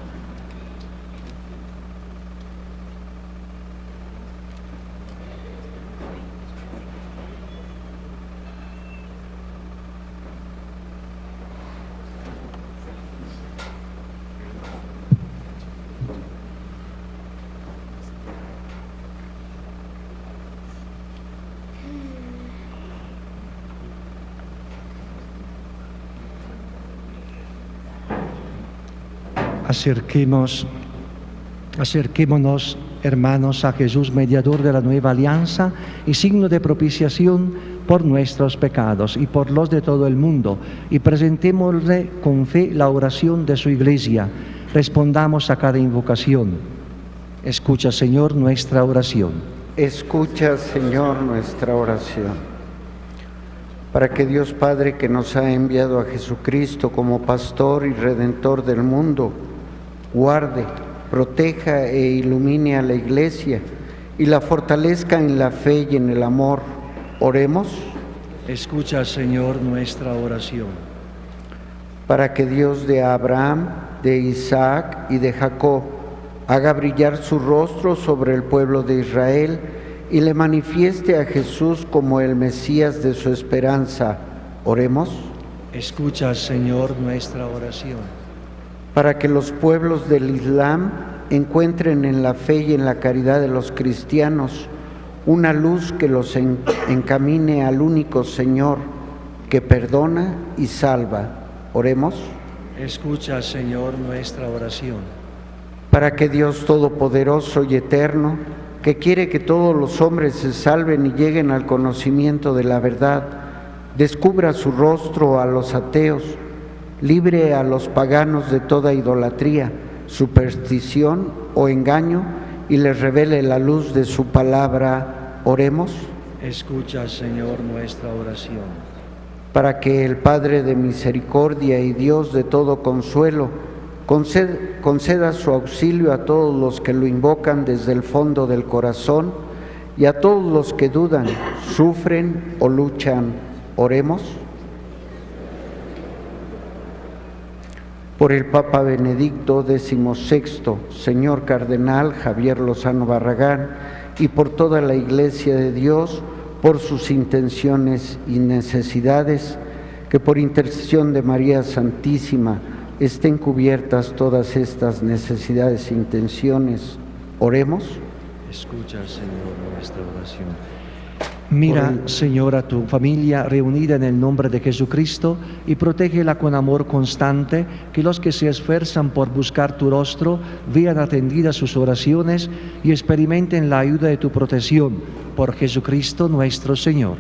Acerquemos, acerquémonos, hermanos, a Jesús, mediador de la nueva alianza y signo de propiciación por nuestros pecados y por los de todo el mundo, y presentémosle con fe la oración de su iglesia. Respondamos a cada invocación. Escucha, Señor, nuestra oración. Escucha, Señor, nuestra oración para que Dios Padre que nos ha enviado a Jesucristo como pastor y redentor del mundo, guarde, proteja e ilumine a la iglesia y la fortalezca en la fe y en el amor. Oremos. Escucha, Señor, nuestra oración. Para que Dios de Abraham, de Isaac y de Jacob haga brillar su rostro sobre el pueblo de Israel y le manifieste a Jesús como el Mesías de su esperanza. Oremos. Escucha, Señor, nuestra oración para que los pueblos del Islam encuentren en la fe y en la caridad de los cristianos una luz que los encamine al único Señor que perdona y salva. Oremos. Escucha, Señor, nuestra oración. Para que Dios Todopoderoso y Eterno, que quiere que todos los hombres se salven y lleguen al conocimiento de la verdad, descubra su rostro a los ateos, libre a los paganos de toda idolatría, superstición o engaño y les revele la luz de su palabra. Oremos. Escucha, Señor, nuestra oración. Para que el Padre de misericordia y Dios de todo consuelo conceda, conceda su auxilio a todos los que lo invocan desde el fondo del corazón y a todos los que dudan, sufren o luchan. Oremos. Por el Papa Benedicto XVI, señor Cardenal Javier Lozano Barragán, y por toda la Iglesia de Dios, por sus intenciones y necesidades, que por intercesión de María Santísima estén cubiertas todas estas necesidades e intenciones. Oremos. Escucha, Señor, nuestra oración. Mira, Señor, a tu familia reunida en el nombre de Jesucristo y protégela con amor constante, que los que se esfuerzan por buscar tu rostro vean atendidas sus oraciones y experimenten la ayuda de tu protección. Por Jesucristo nuestro Señor.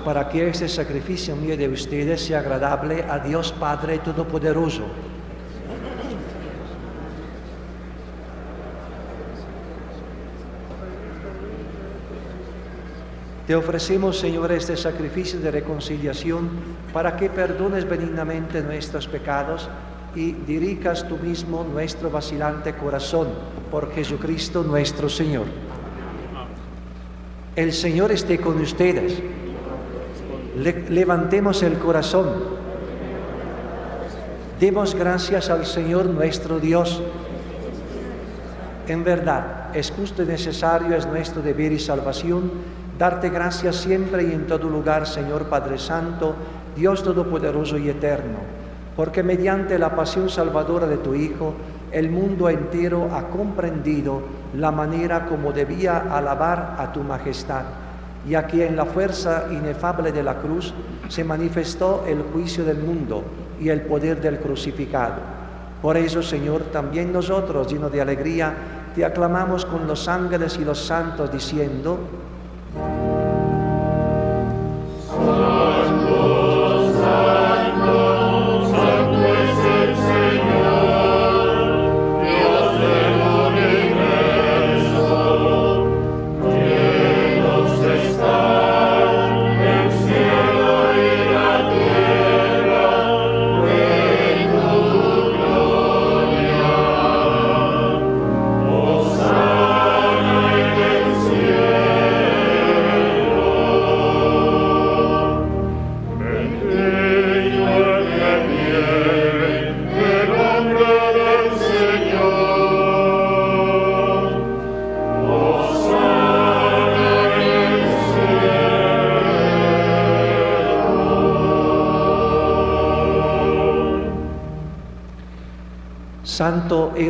Para que este sacrificio mío de ustedes sea agradable a Dios Padre Todopoderoso. Te ofrecemos, Señor, este sacrificio de reconciliación para que perdones benignamente nuestros pecados y dirijas tú mismo nuestro vacilante corazón por Jesucristo nuestro Señor. El Señor esté con ustedes. Levantemos el corazón. Demos gracias al Señor nuestro Dios. En verdad, es justo y necesario, es nuestro deber y salvación, darte gracias siempre y en todo lugar, Señor Padre Santo, Dios Todopoderoso y Eterno, porque mediante la pasión salvadora de tu Hijo, el mundo entero ha comprendido la manera como debía alabar a tu majestad, y aquí en la fuerza inefable de la cruz se manifestó el juicio del mundo y el poder del crucificado. Por eso, Señor, también nosotros, llenos de alegría, te aclamamos con los ángeles y los santos, diciendo,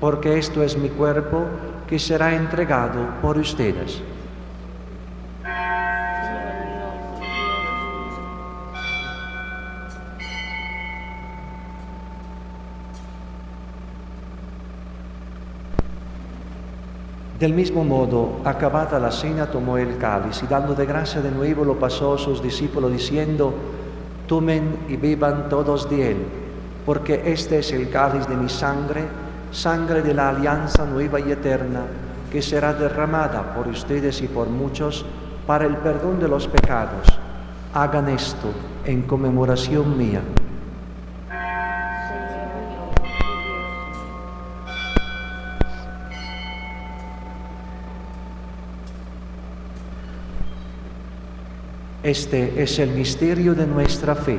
porque esto es mi cuerpo que será entregado por ustedes. Del mismo modo, acabada la cena, tomó el cáliz y dando de gracia de nuevo lo pasó a sus discípulos diciendo, tomen y beban todos de él porque este es el cáliz de mi sangre, sangre de la alianza nueva y eterna, que será derramada por ustedes y por muchos para el perdón de los pecados. Hagan esto en conmemoración mía. Este es el misterio de nuestra fe.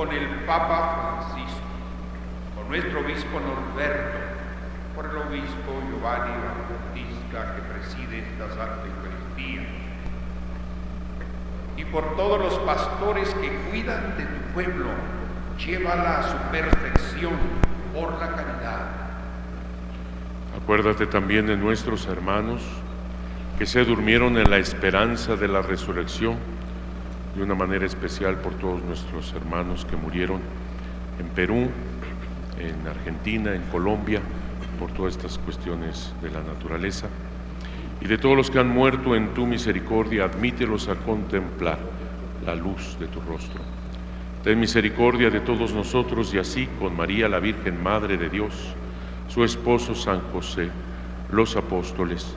con el Papa Francisco, con nuestro obispo Norberto, por el obispo Giovanni Bautista que preside esta Santa Eucaristía, y por todos los pastores que cuidan de tu pueblo, llévala a su perfección por la caridad. Acuérdate también de nuestros hermanos que se durmieron en la esperanza de la resurrección de una manera especial por todos nuestros hermanos que murieron en Perú, en Argentina, en Colombia, por todas estas cuestiones de la naturaleza. Y de todos los que han muerto en tu misericordia, admítelos a contemplar la luz de tu rostro. Ten misericordia de todos nosotros y así con María la Virgen Madre de Dios, su esposo San José, los apóstoles,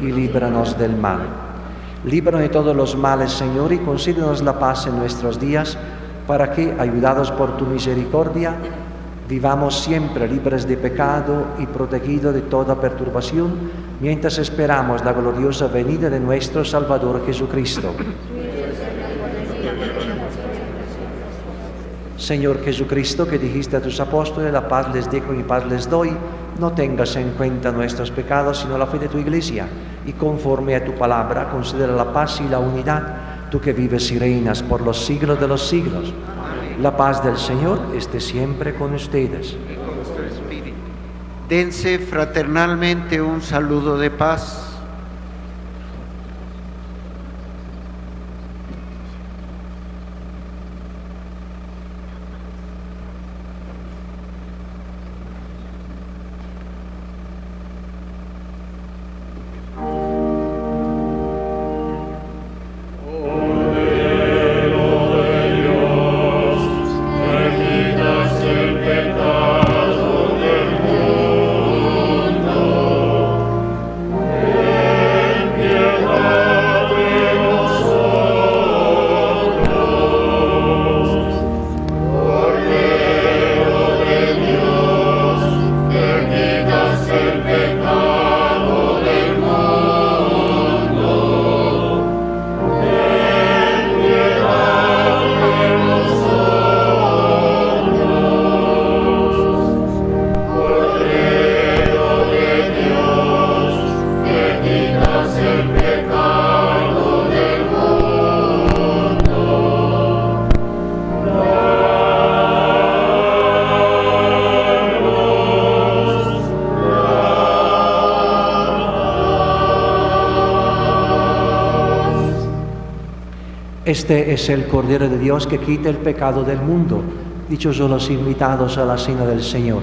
y líbranos del mal. Líbranos de todos los males, Señor, y concédenos la paz en nuestros días, para que, ayudados por tu misericordia, vivamos siempre libres de pecado y protegidos de toda perturbación, mientras esperamos la gloriosa venida de nuestro Salvador Jesucristo. Señor Jesucristo, que dijiste a tus apóstoles, la paz les dejo y paz les doy, no tengas en cuenta nuestros pecados, sino la fe de tu iglesia, y conforme a tu palabra, considera la paz y la unidad, tú que vives y reinas por los siglos de los siglos. La paz del Señor esté siempre con ustedes. Dense fraternalmente un saludo de paz. Este es el Cordero de Dios que quita el pecado del mundo. Dichosos los invitados a la cena del Señor.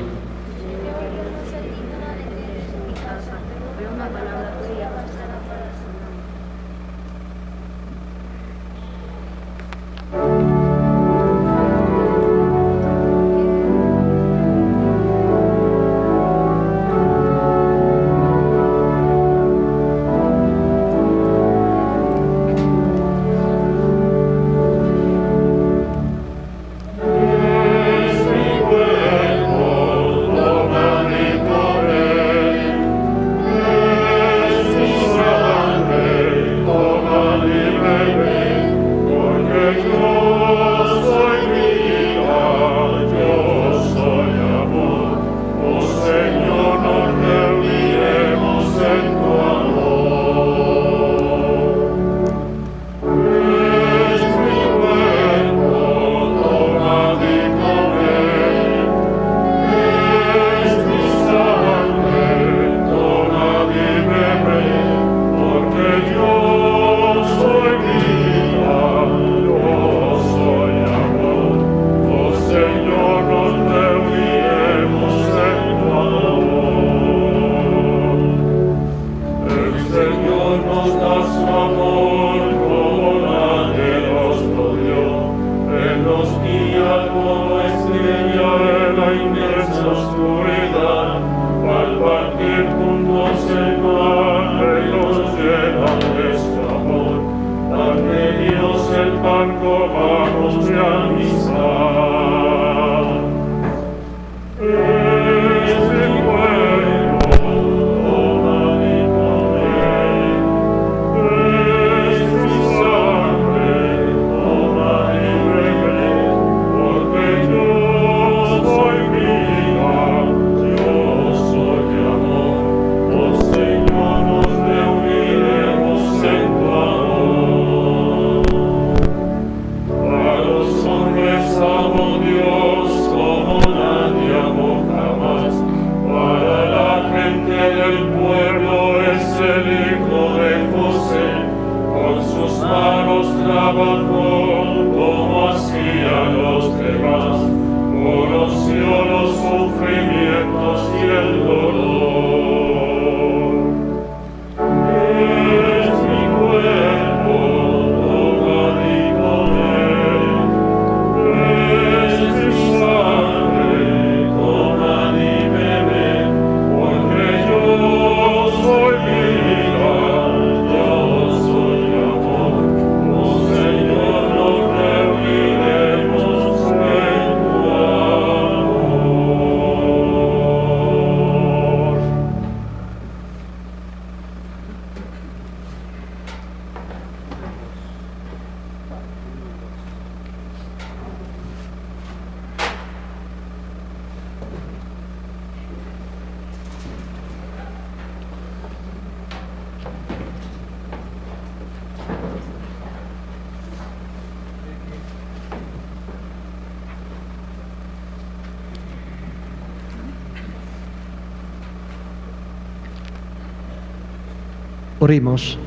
Oremos.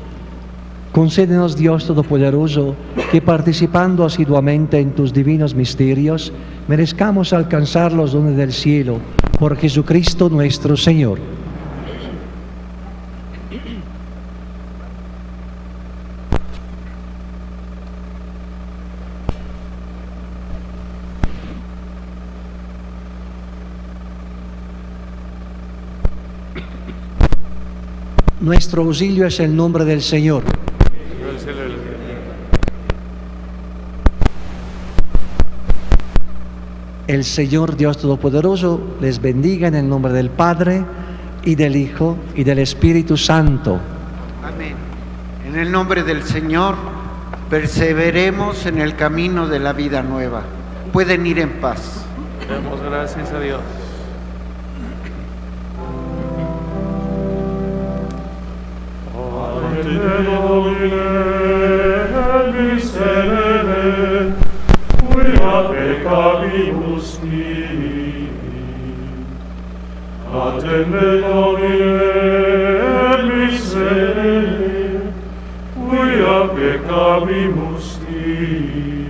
Concédenos, Dios Todopoderoso, que participando asiduamente en tus divinos misterios, merezcamos alcanzar los dones del cielo por Jesucristo nuestro Señor. Nuestro auxilio es el nombre del Señor. El Señor Dios Todopoderoso les bendiga en el nombre del Padre y del Hijo y del Espíritu Santo. Amén. En el nombre del Señor, perseveremos en el camino de la vida nueva. Pueden ir en paz. Damos gracias a Dios. peccabibus tibi. Atende Domine miserere, quia peccabimus tibi.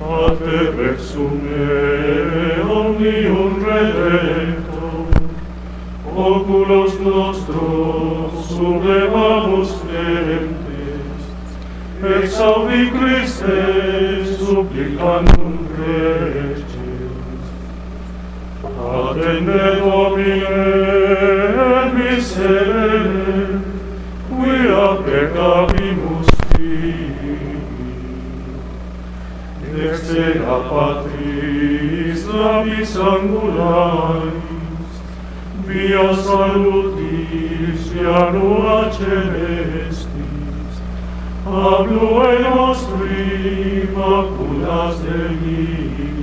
Ate versum meum omnium redere, oculos nostros sublevamus frentes, exaudi Christe supplicandum reces. Atende Domine et miserere, quia peccavimus tibi. Dexera Patris labis angulae, via salutis, via lua celestis, ablue nostri maculas deliti.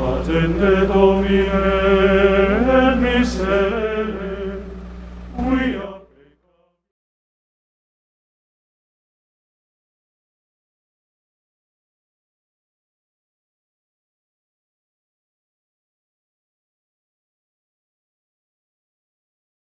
Attende Domine, et misere, uia,